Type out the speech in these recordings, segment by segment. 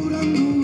durando.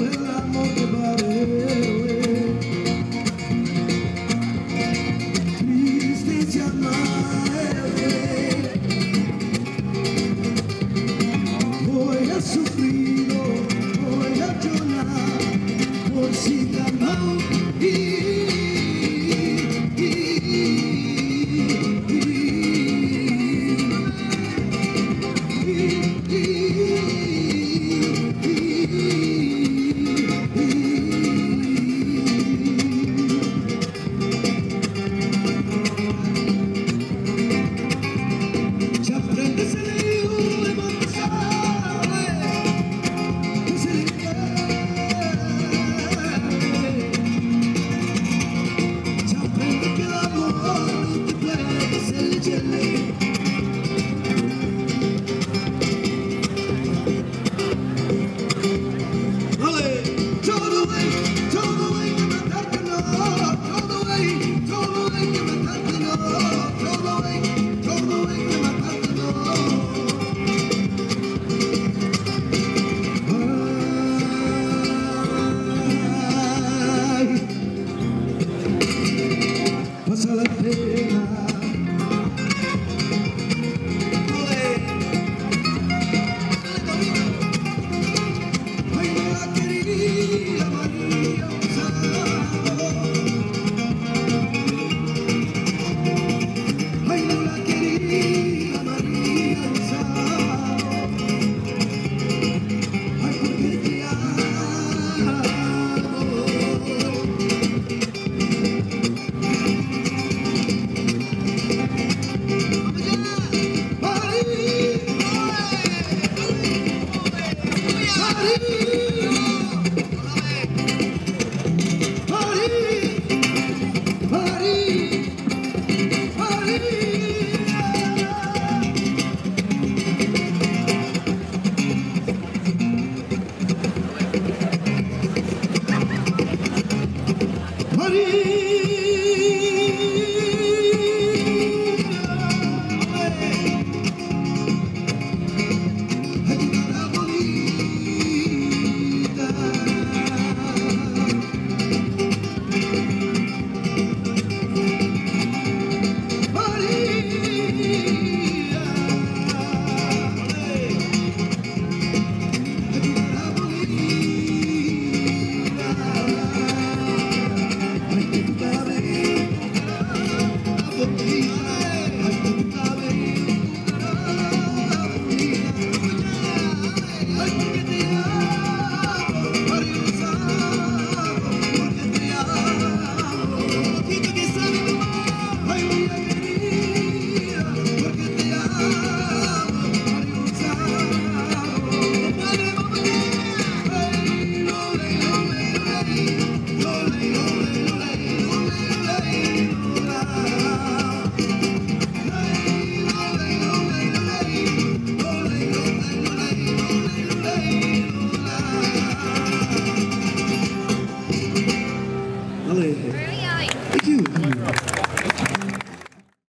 away.